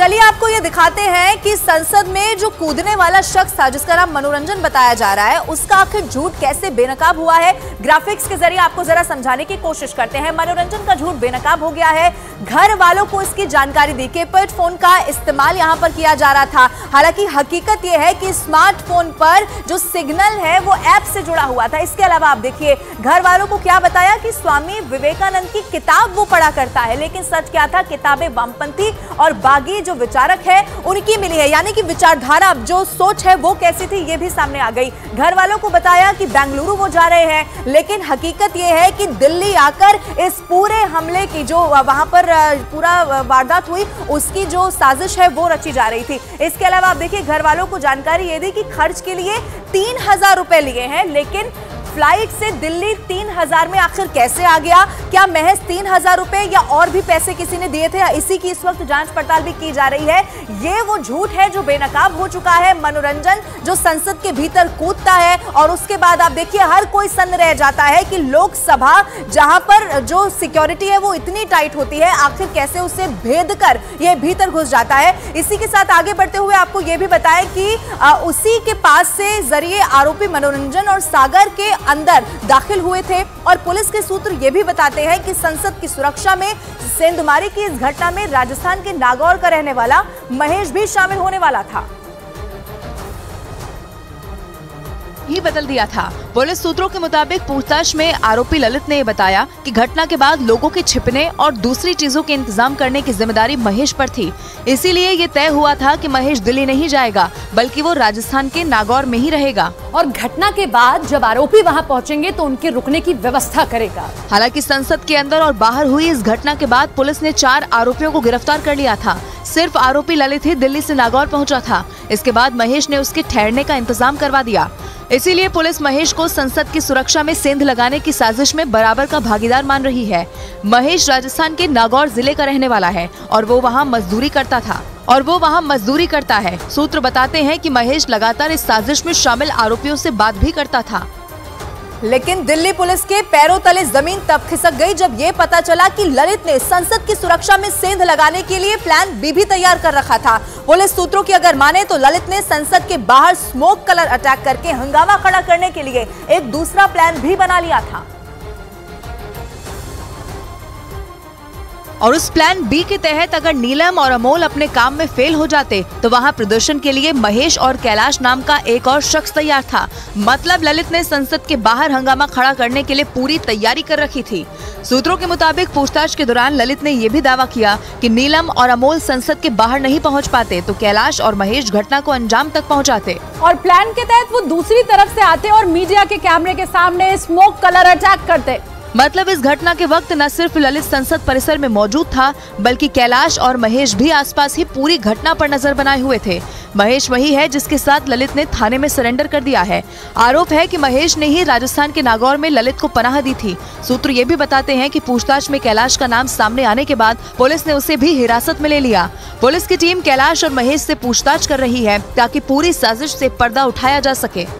चलिए आपको ये दिखाते हैं कि संसद में जो कूदने वाला शख्स था, जिसका नाम मनोरंजन बताया जा रहा है, उसका आखिर झूठ कैसे बेनकाब हुआ है? ग्राफिक्स के ज़रिए आपको जरा समझाने की कोशिश करते हैं। मनोरंजन का झूठ बेनकाब हो गया है। घर वालों को इसकी जानकारी दी कीपैड फ़ोन का इस्तेमाल यहाँ पर किया जा रहा था। हालाँकि हकीकत यह है कि स्मार्टफ़ोन पर जो सिग्नल है, वो ऐप से जुड़ा हुआ था। इसके अलावा आप देखिए, घर वालों को क्या बताया कि स्वामी विवेकानंद की किताब वो पढ़ा करता है, लेकिन सच क्या था? किताबें वामपंथी और बागी जो विचारक है, उनकी मिली है। यानी कि विचारधारा, जो सोच है, वो कैसी थी, ये भी सामने आ गई। घर वालों को बताया कि बेंगलुरु वो जा रहे हैं, लेकिन हकीकत ये है कि दिल्ली आकर इस पूरे हमले की जो वहाँ पर पूरा वारदात हुई, उसकी जो साजिश है, वो रची जा रही थी। इसके अलावा आप देखिए घर वालों को जानकारी ये दी कि खर्च के लिए तीन हज़ार रुपए लिए हैं, लेकिन फ़्लाइट से दिल्ली तीन हज़ार में आखिर कैसे आ गया? क्या महज तीन हज़ार रुपए या और भी पैसे किसी ने दिए थे? इसी की इस वक्त जाँच पड़ताल भी की जा रही है। ये वो झूठ है जो बेनकाब हो चुका है, मनोरंजन जो संसद के भीतर कूदता है। और उसके बाद आप देखिए, हर कोई सन्न रह जाता है कि लोकसभा, जहाँ पर जो सिक्योरिटी है वो इतनी टाइट होती है, आखिर कैसे उसे भेद कर ये भीतर घुस जाता है। इसी के साथ आगे बढ़ते हुए आपको ये भी बताएँ कि उसी के पास से ज़रिए आरोपी मनोरंजन और सागर के अंदर दाखिल हुए थे और पुलिस के सूत्र ये भी बताते हैं कि संसद की सुरक्षा में सेंधमारी की इस घटना में राजस्थान के नागौर का रहने वाला महेश भी शामिल होने वाला था। ही बदल दिया था। पुलिस सूत्रों के मुताबिक पूछताछ में आरोपी ललित ने बताया कि घटना के बाद लोगों के छिपने और दूसरी चीज़ों के इंतज़ाम करने की ज़िम्मेदारी महेश पर थी। इसीलिए ये तय हुआ था कि महेश दिल्ली नहीं जाएगा बल्कि वो राजस्थान के नागौर में ही रहेगा। और घटना के बाद जब आरोपी वहाँ पहुँचेंगे तो उनके रुकने की व्यवस्था करेगा। हालाँकि संसद के अंदर और बाहर हुई इस घटना के बाद पुलिस ने चार आरोपियों को गिरफ़्तार कर लिया था। सिर्फ़ आरोपी ललित ही दिल्ली से नागौर पहुँचा था। इसके बाद महेश ने उसके ठहरने का इंतज़ाम करवा दिया। इसीलिए पुलिस महेश को संसद की सुरक्षा में सेंध लगाने की साजिश में बराबर का भागीदार मान रही है। महेश राजस्थान के नागौर ज़िले का रहने वाला है और वो वहाँ मजदूरी करता था। और वो वहाँ मजदूरी करता है। सूत्र बताते हैं कि महेश लगातार इस साजिश में शामिल आरोपियों से बात भी करता था। लेकिन दिल्ली पुलिस के पैरों तले ज़मीन तब खिसक गई जब यह पता चला कि ललित ने संसद की सुरक्षा में सेंध लगाने के लिए प्लान बी भी तैयार कर रखा था। पुलिस सूत्रों की अगर माने तो ललित ने संसद के बाहर स्मोक कलर अटैक करके हंगामा खड़ा करने के लिए एक दूसरा प्लान भी बना लिया था। और उस प्लान बी के तहत अगर नीलम और अमोल अपने काम में फेल हो जाते तो वहाँ प्रदर्शन के लिए महेश और कैलाश नाम का एक और शख्स तैयार था। मतलब ललित ने संसद के बाहर हंगामा खड़ा करने के लिए पूरी तैयारी कर रखी थी। सूत्रों के मुताबिक पूछताछ के दौरान ललित ने यह भी दावा किया कि नीलम और अमोल संसद के बाहर नहीं पहुँच पाते तो कैलाश और महेश घटना को अंजाम तक पहुंचाते। और प्लान के तहत वो दूसरी तरफ़ से आते और मीडिया के कैमरे के सामने स्मोक कलर अटैक करते। मतलब इस घटना के वक्त न सिर्फ़ ललित संसद परिसर में मौजूद था, बल्कि कैलाश और महेश भी आसपास ही पूरी घटना पर नज़र बनाए हुए थे। महेश वही है जिसके साथ ललित ने थाने में सरेंडर कर दिया है। आरोप है कि महेश ने ही राजस्थान के नागौर में ललित को पनाह दी थी। सूत्र ये भी बताते हैं कि पूछताछ में कैलाश का नाम सामने आने के बाद पुलिस ने उसे भी हिरासत में ले लिया। पुलिस की टीम कैलाश और महेश से पूछताछ कर रही है ताकि पूरी साजिश से पर्दा उठाया जा सके।